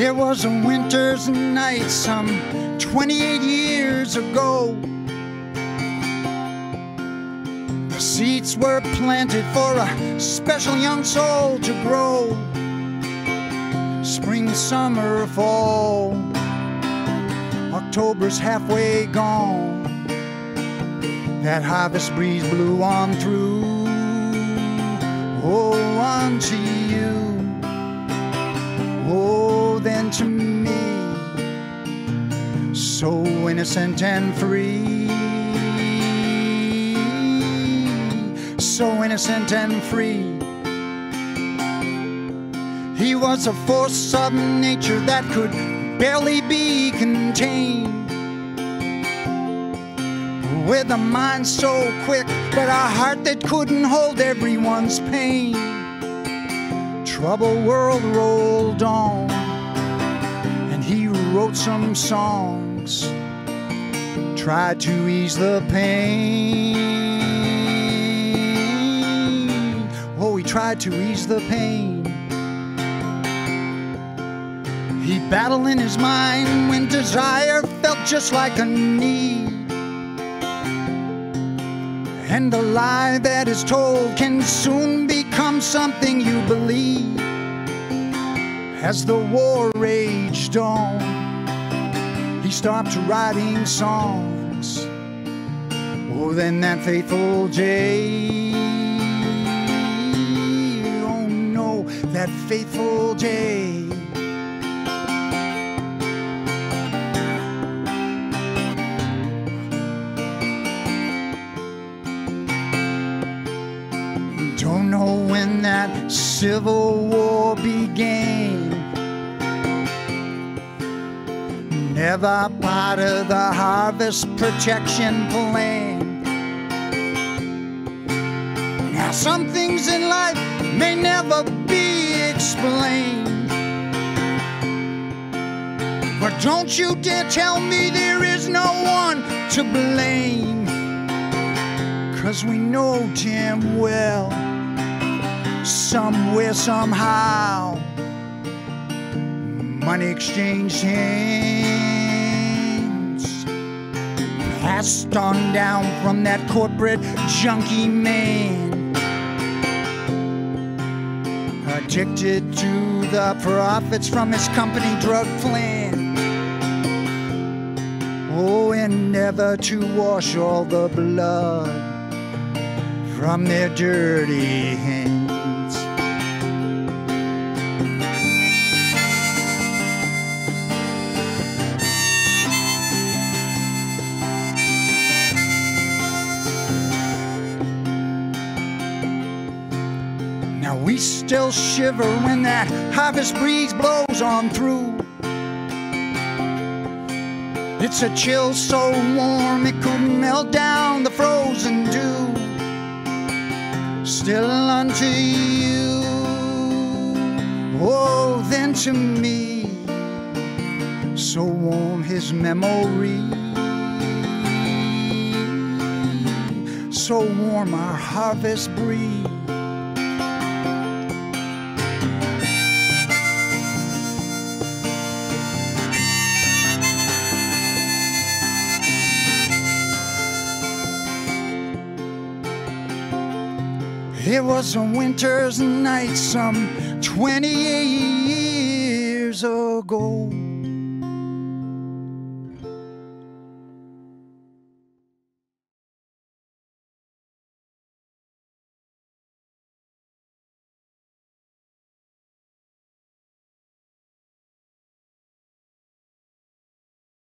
It was a winter's night some 28 years ago. The seeds were planted for a special young soul to grow. Spring, summer, fall. October's halfway gone. That harvest breeze blew on through. Oh, unto you. Then to me. So innocent and free. So innocent and free. He was a force of nature that could barely be contained. With a mind so quick, but a heart that couldn't hold everyone's pain. Trouble world rolled on, wrote some songs. Tried to ease the pain. Oh, he tried to ease the pain. He battled in his mind when desire felt just like a need. And a lie that is told can soon become something you believe. As the war raged on, he stopped writing songs. Oh, then that fateful day. Oh no, that fateful day. Don't know when that civil war began. Never part of the harvest protection plan. Now, some things in life may never be explained. But don't you dare tell me there is no one to blame. Cause we know damn well, somewhere, somehow, money exchanged hands, passed on down from that corporate junkie man. Addicted to the profits from his company drug plan. Oh, and never to wash all the blood from their dirty hands. We still shiver when that harvest breeze blows on through. It's a chill so warm it could melt down the frozen dew still unto you. Oh, then to me, so warm his memory, so warm our harvest breeze. It was a winter's night some 28 years ago.